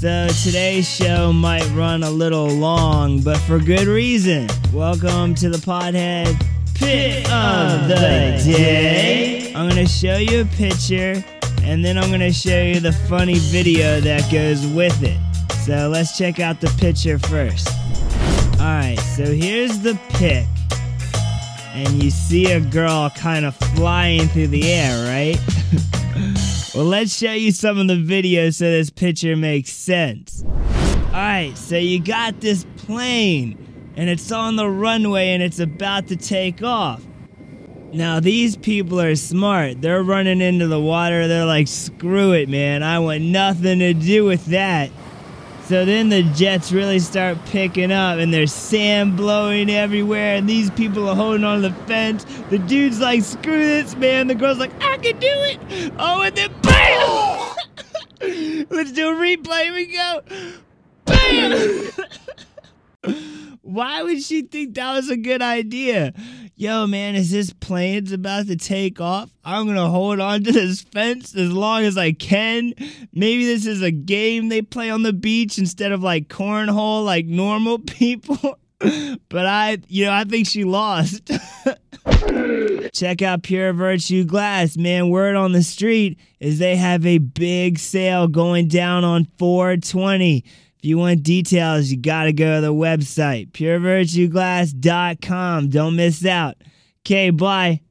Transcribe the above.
So today's show might run a little long, but for good reason. Welcome to the Pothead Pic of the Day. I'm going to show you a picture, and then I'm going to show you the funny video that goes with it. So let's check out the picture first. Alright, so here's the pic. And you see a girl kind of flying through the air, right? well, let's show you some of the video so this picture makes sense. Alright, so you got this plane, and it's on the runway and it's about to take off. Now, these people are smart. They're running into the water. They're like, screw it, man. I want nothing to do with that. So then the jets really start picking up and there's sand blowing everywhere and these people are holding on to the fence. The dude's like, screw this, man. The girl's like, I can do it. Oh, and then BAM! Let's do a replay. We go. BAM! Why would she think that was a good idea? Yo, man, as this plane's about to take off, I'm gonna hold on to this fence as long as I can. Maybe this is a game they play on the beach instead of like cornhole like normal people. but I, you know, I think she lost. Check out Pure Virtue Glass, man. Word on the street is they have a big sale going down on 420. If you want details, you gotta go to the website, purevirtueglass.com. Don't miss out. Okay, bye.